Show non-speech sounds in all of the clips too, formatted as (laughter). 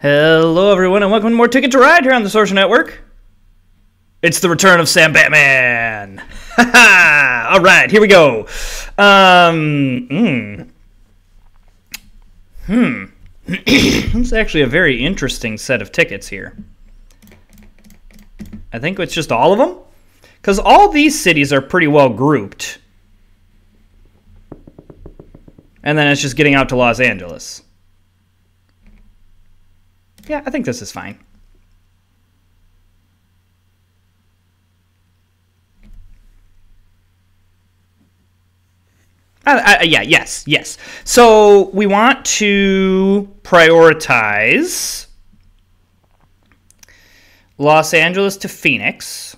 Hello, everyone, and welcome to more Ticket to Ride here on the Sorcerer Network. It's the return of Sam Batman. (laughs) All right, here we go. Um, mm. Hmm. (clears throat) it's actually a very interesting set of tickets here. I think it's just all of them. Because all these cities are pretty well grouped. And then it's just getting out to Los Angeles. Yeah, I think this is fine. Uh, uh, yeah, yes, yes. So we want to prioritize Los Angeles to Phoenix.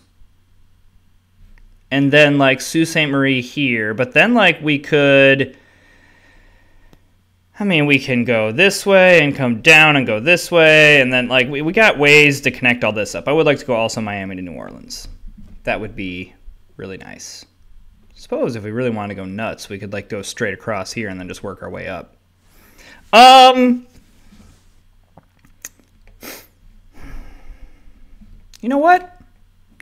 And then like Sault Ste. Marie here. But then like we could I mean, we can go this way and come down and go this way, and then like we, we got ways to connect all this up. I would like to go also Miami to New Orleans. That would be really nice. Suppose if we really want to go nuts, we could like go straight across here and then just work our way up. Um, you know what?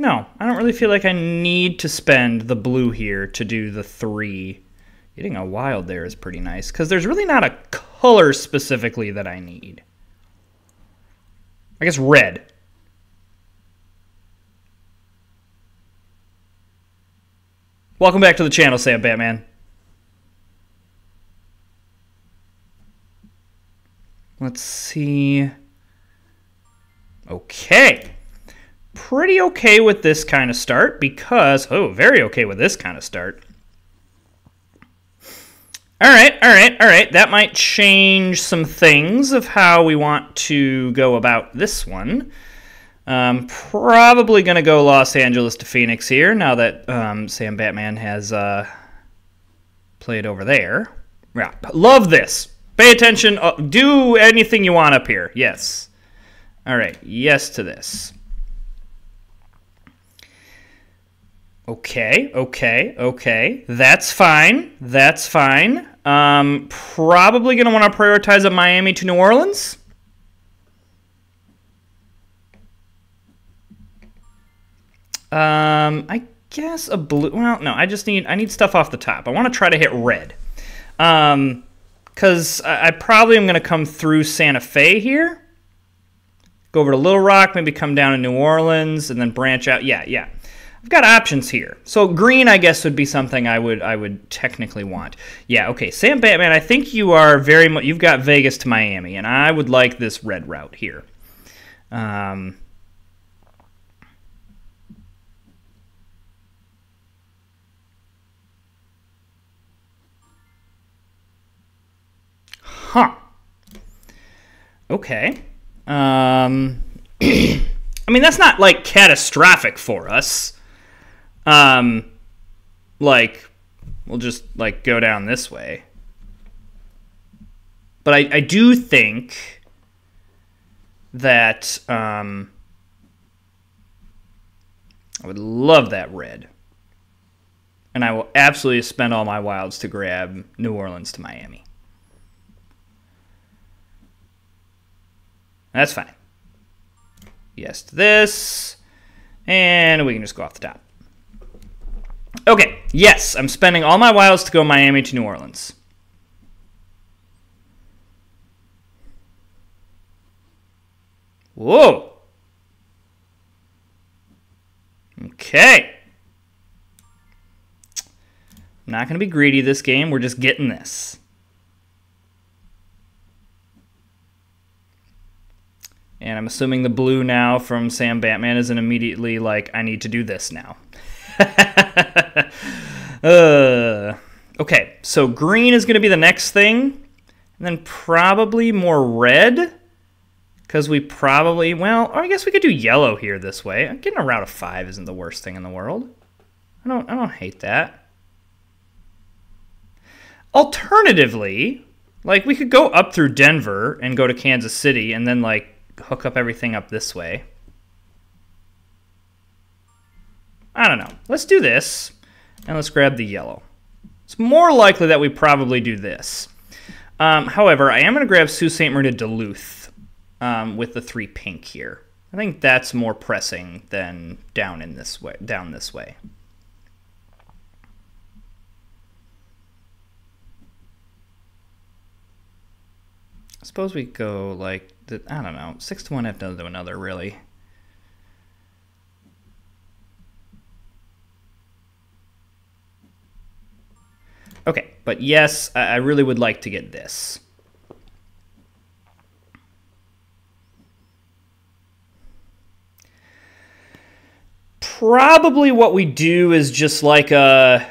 No, I don't really feel like I need to spend the blue here to do the three Getting a wild there is pretty nice because there's really not a color specifically that I need. I guess red. Welcome back to the channel, Sam Batman. Let's see. Okay. Pretty okay with this kind of start because, oh, very okay with this kind of start. All right, all right, all right. That might change some things of how we want to go about this one. Um, probably going to go Los Angeles to Phoenix here now that um, Sam Batman has uh, played over there. Yeah, love this. Pay attention. Uh, do anything you want up here. Yes. All right. Yes to this. Okay, okay, okay. That's fine. That's fine. Um, probably going to want to prioritize a Miami to New Orleans. Um, I guess a blue. Well, no, I just need I need stuff off the top. I want to try to hit red. Um, because I, I probably am going to come through Santa Fe here. Go over to Little Rock, maybe come down to New Orleans, and then branch out. Yeah, yeah. I've got options here. So green, I guess, would be something I would I would technically want. Yeah, okay. Sam Batman, I think you are very much. You've got Vegas to Miami, and I would like this red route here. Um, huh. Okay. Um, (clears throat) I mean, that's not like catastrophic for us. Um, like, we'll just like go down this way. But I, I do think that um, I would love that red. And I will absolutely spend all my wilds to grab New Orleans to Miami. That's fine. Yes to this. And we can just go off the top. Okay, yes, I'm spending all my wilds to go Miami to New Orleans. Whoa. Okay. I'm not going to be greedy this game. We're just getting this. And I'm assuming the blue now from Sam Batman isn't immediately like, I need to do this now. Uh, okay, so green is going to be the next thing. And then probably more red. Because we probably, well, I guess we could do yellow here this way. Getting a route of five isn't the worst thing in the world. I don't, I don't hate that. Alternatively, like we could go up through Denver and go to Kansas City and then like hook up everything up this way. I don't know. Let's do this, and let's grab the yellow. It's more likely that we probably do this. Um, however, I am going to grab Sault Ste. Marie to Duluth. um, with the three pink here. I think that's more pressing than down in this way, down this way. I suppose we go like, I don't know, 6 to 1 F to another, really. Okay, but yes, I really would like to get this. Probably what we do is just like a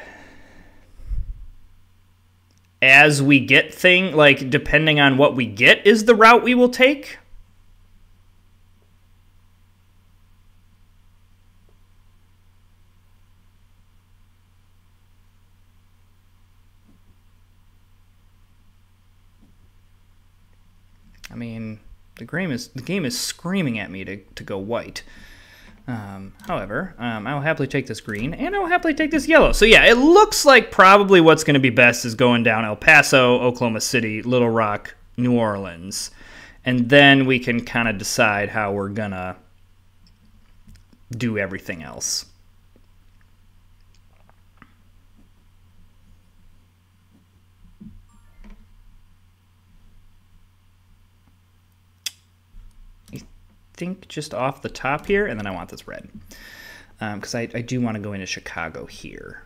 as we get thing like depending on what we get is the route we will take. I mean, the game is the game is screaming at me to, to go white. Um, however, um, I will happily take this green, and I will happily take this yellow. So yeah, it looks like probably what's going to be best is going down El Paso, Oklahoma City, Little Rock, New Orleans, and then we can kind of decide how we're going to do everything else. Think just off the top here, and then I want this red. Because um, I, I do want to go into Chicago here.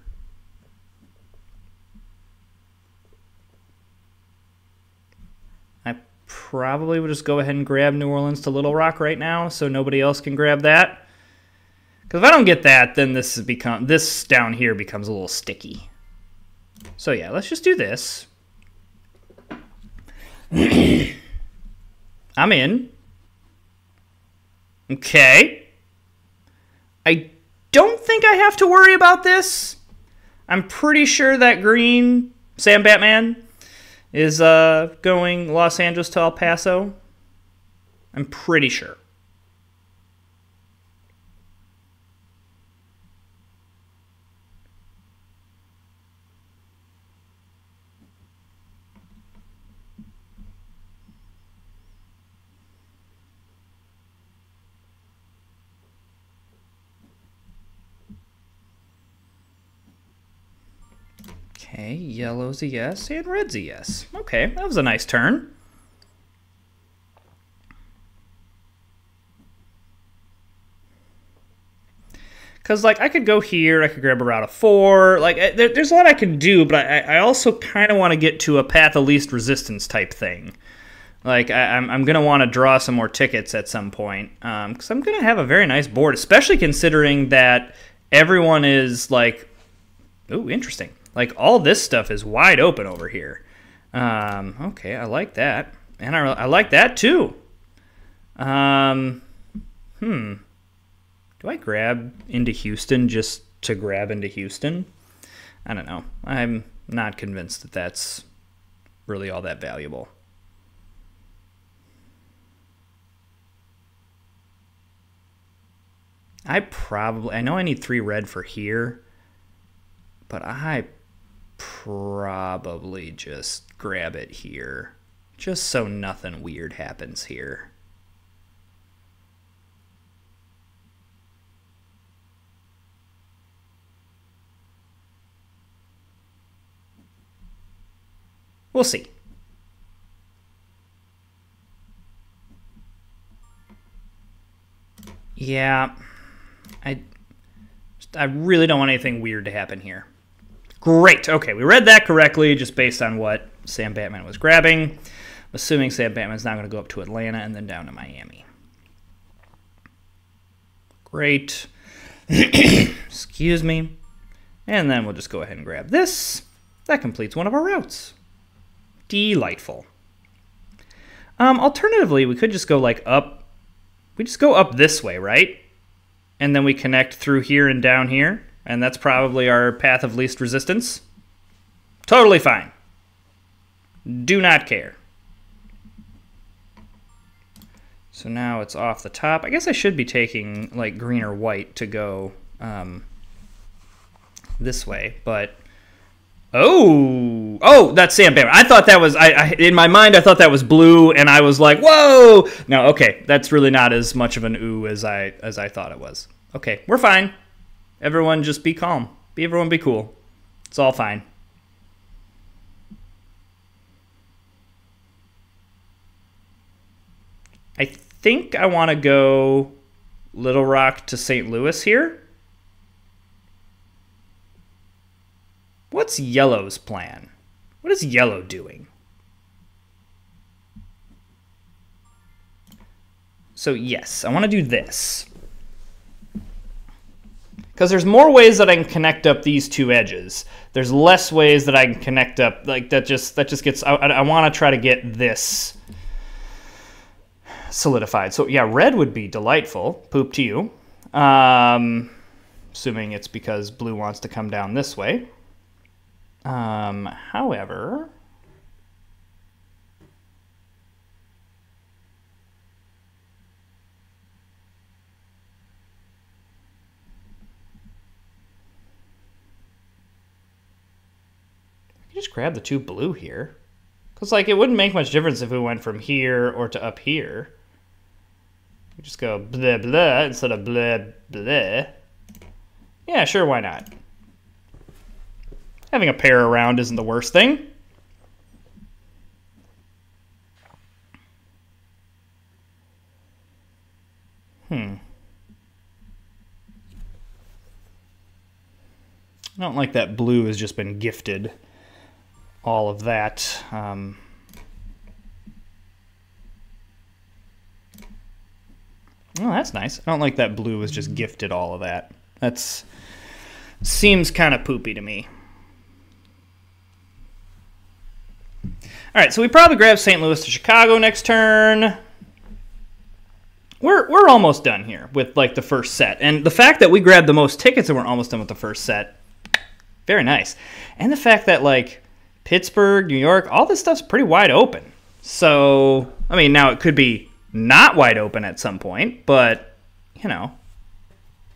I probably would just go ahead and grab New Orleans to Little Rock right now so nobody else can grab that. Because if I don't get that, then this become this down here becomes a little sticky. So yeah, let's just do this. (coughs) I'm in. Okay. I don't think I have to worry about this. I'm pretty sure that green Sam Batman is uh, going Los Angeles to El Paso. I'm pretty sure. Okay, yellow's a yes, and red's a yes. Okay, that was a nice turn. Because, like, I could go here, I could grab a route of four. Like, eh, there, there's a lot I can do, but I, I also kind of want to get to a path of least resistance type thing. Like, I, am I'm, I'm going to want to draw some more tickets at some point. Because um, I'm going to have a very nice board, especially considering that everyone is, like, ooh, interesting. Like all this stuff is wide open over here. Um, okay, I like that, and I, I like that too. Um, hmm. Do I grab into Houston just to grab into Houston? I don't know. I'm not convinced that that's really all that valuable. I probably I know I need three red for here, but I probably just grab it here. Just so nothing weird happens here. We'll see. Yeah, I, I really don't want anything weird to happen here. Great. Okay, we read that correctly just based on what Sam Batman was grabbing. Assuming Sam Batman's now going to go up to Atlanta and then down to Miami. Great. (clears throat) Excuse me. And then we'll just go ahead and grab this. That completes one of our routes. Delightful. Um, alternatively, we could just go like up. We just go up this way, right? And then we connect through here and down here and that's probably our path of least resistance. Totally fine. Do not care. So now it's off the top. I guess I should be taking like green or white to go um, this way, but Oh, oh, that's Bamford. I thought that was I, I in my mind. I thought that was blue, and I was like, "Whoa!" No, okay, that's really not as much of an ooh as I as I thought it was. Okay, we're fine. Everyone, just be calm. Be everyone, be cool. It's all fine. I think I want to go Little Rock to St. Louis here. What's Yellow's plan? What is Yellow doing? So yes, I want to do this. Because there's more ways that I can connect up these two edges. There's less ways that I can connect up. Like that just that just gets. I, I want to try to get this solidified. So yeah, red would be delightful. Poop to you. Um, assuming it's because blue wants to come down this way. Um, however, just grab the two blue here. Because, like, it wouldn't make much difference if we went from here or to up here. We just go blah blah instead of blah blah. Yeah, sure, why not? Having a pair around isn't the worst thing. Hmm. I don't like that blue has just been gifted all of that. Um, oh, that's nice. I don't like that blue was just gifted all of that. That's seems kind of poopy to me. All right, so we probably grab St. Louis to Chicago next turn. We're, we're almost done here with like the first set. And the fact that we grabbed the most tickets and we're almost done with the first set, very nice. And the fact that like Pittsburgh, New York, all this stuff's pretty wide open. So, I mean, now it could be not wide open at some point, but, you know,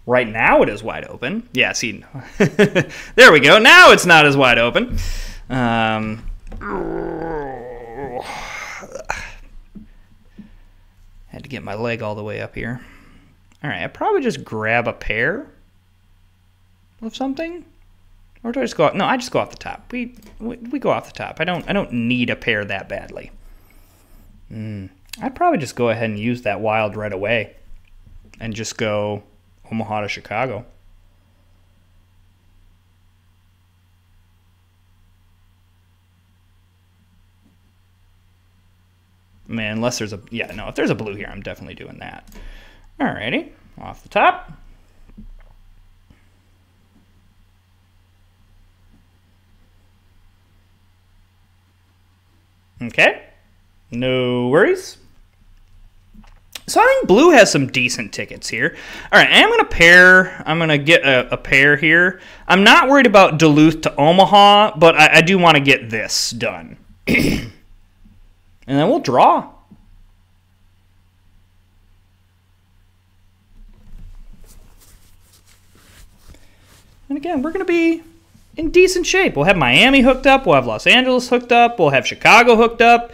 right now it is wide open. Yeah, see, (laughs) there we go. Now it's not as wide open. Um, (sighs) had to get my leg all the way up here. All right, I probably just grab a pair of something. Or do I just go? Off? No, I just go off the top. We, we we go off the top. I don't I don't need a pair that badly. Mm. I'd probably just go ahead and use that wild right away, and just go Omaha to Chicago. Man, unless there's a yeah no if there's a blue here, I'm definitely doing that. Alrighty, off the top. Okay. No worries. So I think blue has some decent tickets here. All right, I'm going to pair. I'm going to get a, a, pair here. I'm not worried about Duluth to Omaha, but I, I do want to get this done. (clears throat) and then we'll draw. And again, we're going to be in decent shape. We'll have Miami hooked up. We'll have Los Angeles hooked up. We'll have Chicago hooked up.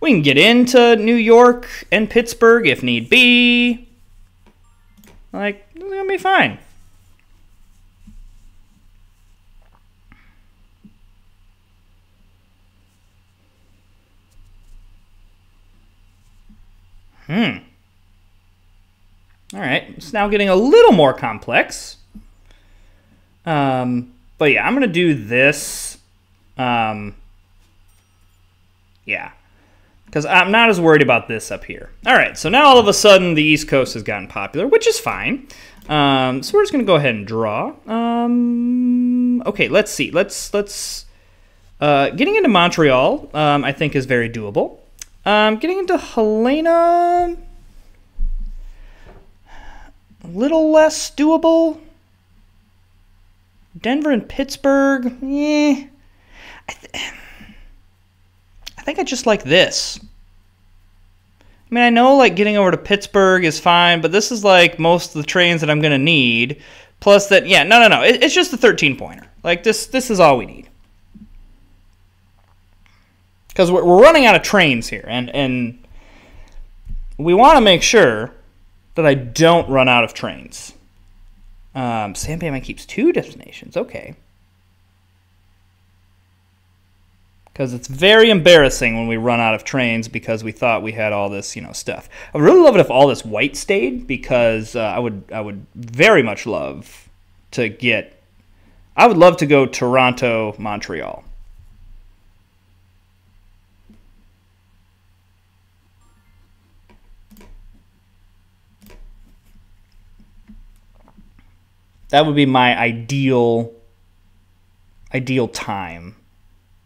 We can get into New York and Pittsburgh if need be. Like, it's going to be fine. Hmm. All right, it's now getting a little more complex. Um, but yeah, I'm going to do this. Um, yeah. Because I'm not as worried about this up here. All right, so now all of a sudden the East Coast has gotten popular, which is fine. Um, so we're just going to go ahead and draw. Um, okay, let's see. Let's, let's, uh, getting into Montreal, um, I think is very doable. Um, getting into Helena, a little less doable. Denver and Pittsburgh, eh. I, th- I think I just like this. I mean, I know like getting over to Pittsburgh is fine, but this is like most of the trains that I'm gonna need. Plus that, yeah, no, no, no. It, it's just a 13 pointer. Like this, this is all we need. because we're, we're running out of trains here, and and we want to make sure that I don't run out of trains. Um, Sam Batman keeps two destinations. Okay. because it's very embarrassing when we run out of trains because we thought we had all this, you know, stuff. I really love it if all this white stayed because uh, I would I would very much love to get. I would love to go Toronto, Montreal. That would be my ideal ideal time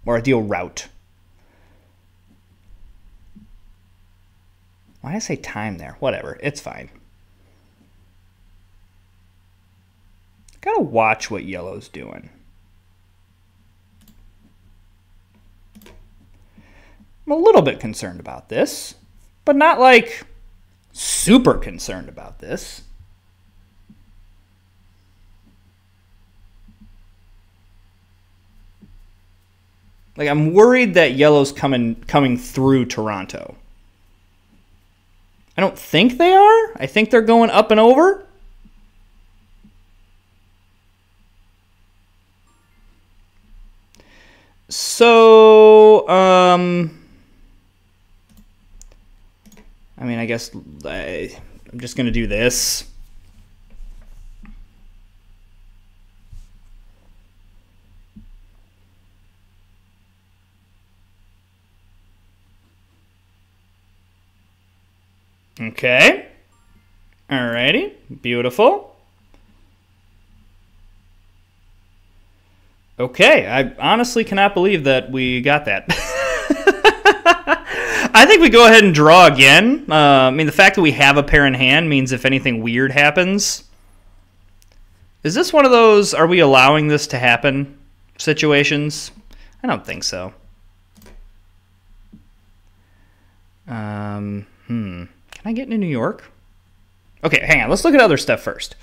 or ideal route. Why did I say time there? Whatever, it's fine. Gotta watch what yellow's doing. I'm a little bit concerned about this, but not like super concerned about this. Like I'm worried that yellow's coming coming through Toronto. I don't think they are. I think they're going up and over. So, um, I mean, I guess I, I'm just going to do this. Okay. Alrighty. Beautiful. Okay. I honestly cannot believe that we got that. (laughs) I think we go ahead and draw again. Uh, I mean, the fact that we have a pair in hand means if anything weird happens. Is this one of those, are we allowing this to happen situations? I don't think so. Um, hmm. I get into New York? Okay, hang on. Let's look at other stuff first.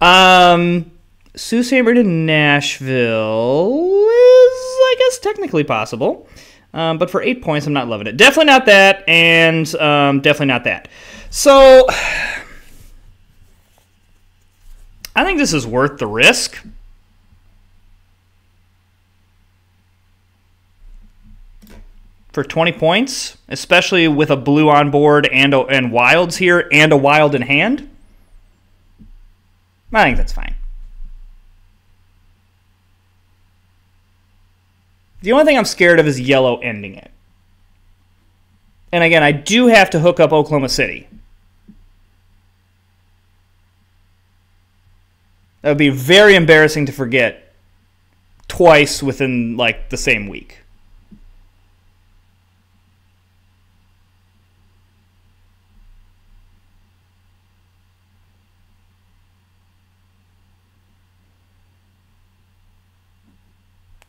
Um, Sault Ste. to Nashville is, I guess, technically possible. Um, but for eight points, I'm not loving it. Definitely not that, and um, definitely not that. So, (sighs) I think this is worth the risk. For 20 points, especially with a blue on board and, a, and wilds here and a wild in hand. I think that's fine. The only thing I'm scared of is yellow ending it. And again, I do have to hook up Oklahoma City. That would be very embarrassing to forget twice within like the same week.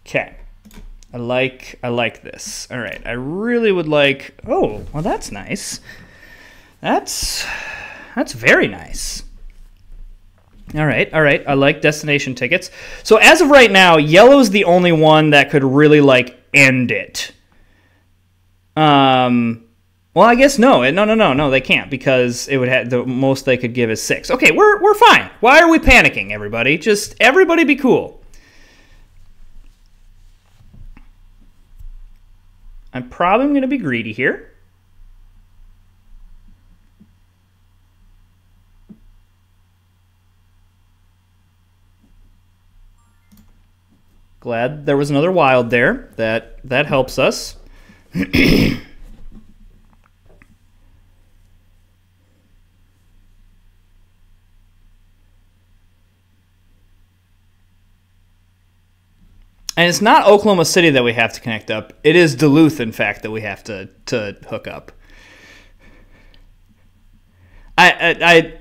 Okay. I like I like this. All right. I really would like Oh, well that's nice. That's that's very nice. All right. All right. I like destination tickets. So as of right now, yellow's the only one that could really like end it. Um well, I guess no. No, no, no, no, they can't because it would have the most they could give is 6. Okay, we're we're fine. Why are we panicking, everybody? Just everybody be cool. I'm probably going to be greedy here. Glad there was another wild there. That that helps us. (clears throat) And it's not Oklahoma City that we have to connect up. It is Duluth, in fact, that we have to, to hook up. I, I, I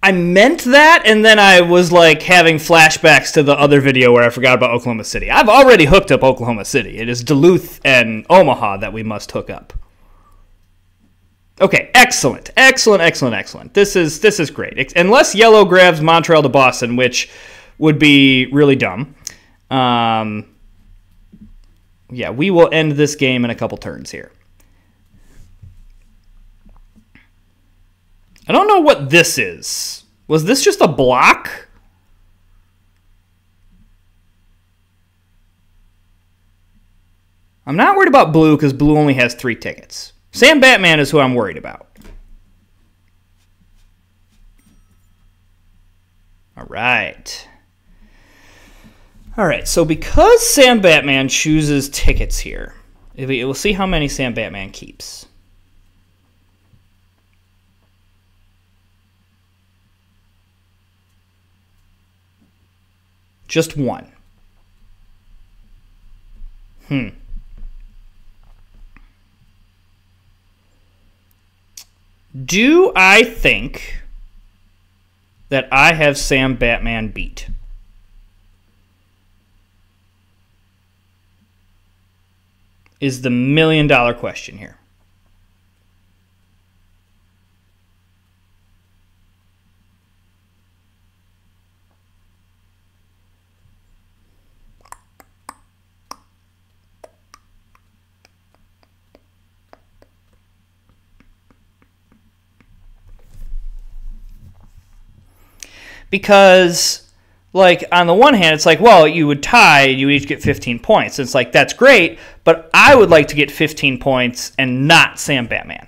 I meant that, and then I was like having flashbacks to the other video where I forgot about Oklahoma City. I've already hooked up Oklahoma City. It is Duluth and Omaha that we must hook up. Okay, excellent, excellent, excellent, excellent. This is this is great. Unless Yellow grabs Montreal to Boston, which would be really dumb. Um, yeah, we will end this game in a couple turns here. I don't know what this is. Was this just a block? I'm not worried about blue because blue only has three tickets. Sam Batman is who I'm worried about. All right. All right, so because Sam Batman chooses tickets here, we'll see how many Sam Batman keeps. Just one. Hmm. Do I think that I have Sam Batman beat? Is the million dollar question here. because like on the one hand it's like well you would tie and you each get 15 points. It's like that's great but i would like to get 15 points and not sam batman.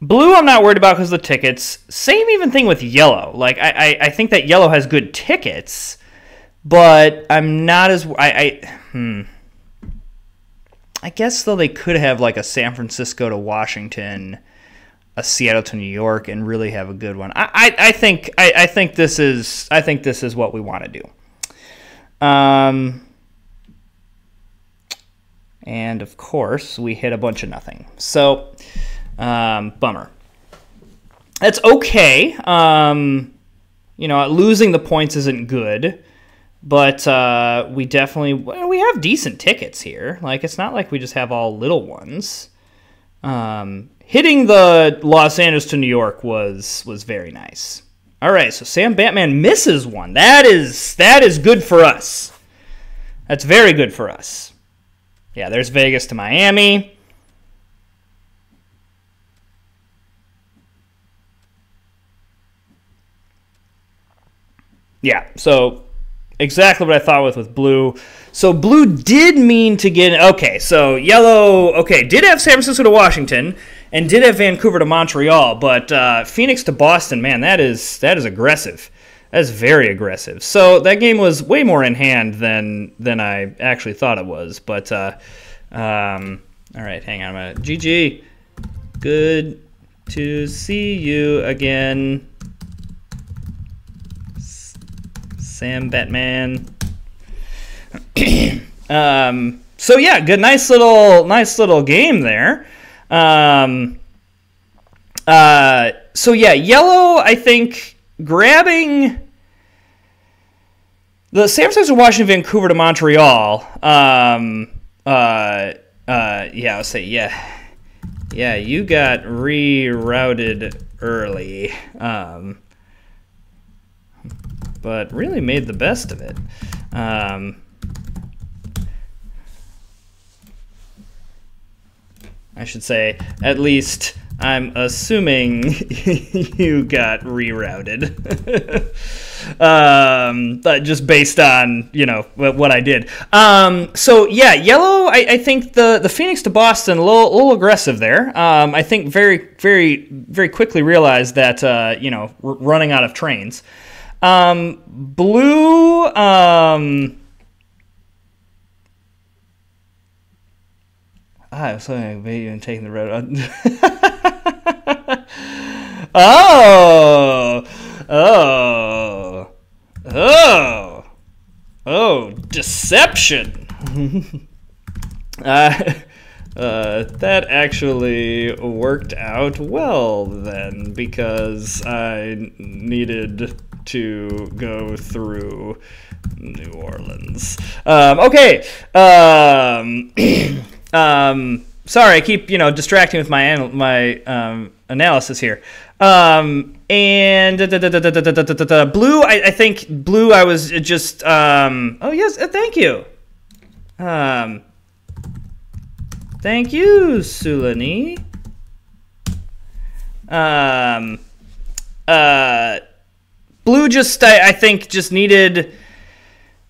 Blue i'm not worried about because the tickets. Same even thing with yellow. Like I, I, I think that yellow has good tickets but i'm not as i, I hmm. I guess though they could have like a san francisco to washington a Seattle to New York and really have a good one. I, I, I think I, I, think this is I think this is what we want to do. Um, and of course we hit a bunch of nothing. So um, bummer. That's okay. Um, you know, losing the points isn't good, but uh, we definitely we have decent tickets here. Like it's not like we just have all little ones. Um, hitting the Los Angeles to New York was was very nice. All right, so Sam Batman misses one. That is that is good for us. That's very good for us. Yeah, there's Vegas to Miami. Yeah, so exactly what I thought with with blue. So blue did mean to get okay. So yellow, okay, did have San Francisco to Washington, and did have Vancouver to Montreal, but uh, Phoenix to Boston, man, that is that is aggressive. That is very aggressive. So that game was way more in hand than than I actually thought it was. But uh, um, all right, hang on a minute. GG, good to see you again, Sam Batman. (clears throat) um, so yeah, good, nice little, nice little game there. Um, uh, so yeah, yellow. I think grabbing the San Francisco, Washington, Vancouver to Montreal. Um, uh, uh, yeah, I'll say yeah, yeah. You got rerouted early, um, but really made the best of it. Um, I should say, at least I'm assuming (laughs) you got rerouted. (laughs) um, just based on you know what I did. Um, so yeah, yellow. I, I, think the the Phoenix to Boston a little, a little aggressive there. Um, I think very very very quickly realized that uh, you know running out of trains. Um, blue. Um, Ah, so maybe even taking the road. (laughs) oh, oh, oh, oh, deception. (laughs) uh, uh, that actually worked out well then because I needed to go through New Orleans. Um, okay. Um, Um, sorry, I keep you know distracting with my my um, analysis here. Um, and blue, I, I, think blue. I was just. Um, oh yes, uh, thank you, Um, thank you, Sulani. Um, uh, Blue just, I, I think, just needed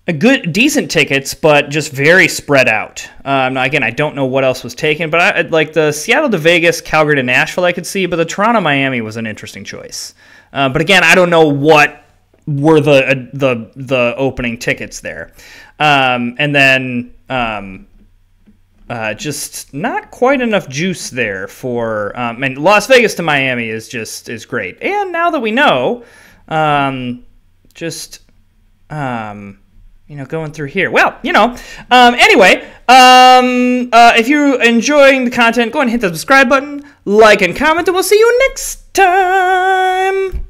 a good, decent tickets, but just very spread out. Um, again, I don't know what else was taken, but I, like the Seattle to Vegas, Calgary to Nashville, I could see, but the Toronto Miami was an interesting choice. Uh, but again, I don't know what were the uh, the the opening tickets there, um, and then um, uh, just not quite enough juice there for. Um, and Las Vegas to Miami is just is great. And now that we know, um, just um, you know, going through here. Well, you know. Um, anyway, um, uh, if you're enjoying the content, go and hit the subscribe button, like and comment, and we'll see you next time.